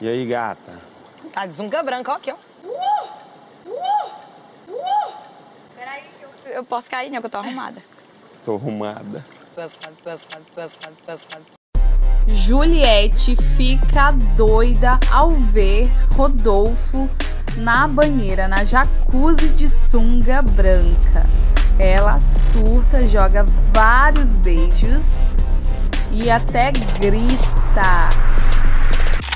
E aí, gata? Tá de zunga branca, ó, aqui, ó. Peraí, eu, eu posso cair, né? Que eu tô arrumada. Tô arrumada. Juliette fica doida ao ver Rodolfo na banheira, na jacuzzi de sunga branca. Ela surta, joga vários beijos e até grita.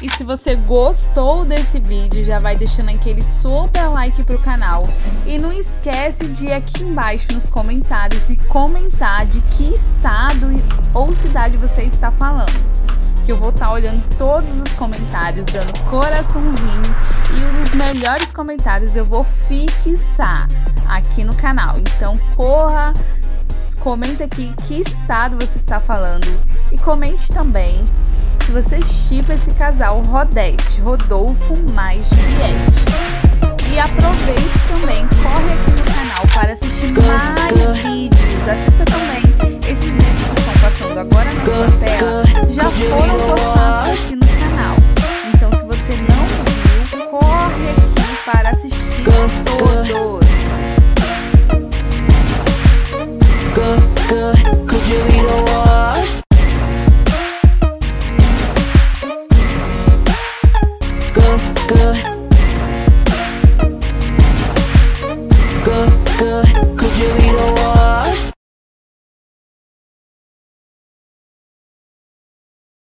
E se você gostou desse vídeo, já vai deixando aquele super like pro canal. E não esquece de ir aqui embaixo nos comentários e comentar de que estado ou cidade você está falando. Que eu vou estar tá olhando todos os comentários, dando coraçãozinho. E um dos melhores comentários eu vou fixar aqui no canal. Então corra, comenta aqui que estado você está falando. E comente também se você chipa esse casal Rodete, Rodolfo mais Juliette. E aproveite também, corre aqui no canal para assistir mais vídeos. Assista também esses vídeos que estão passando agora na sua tela. Já foram postados good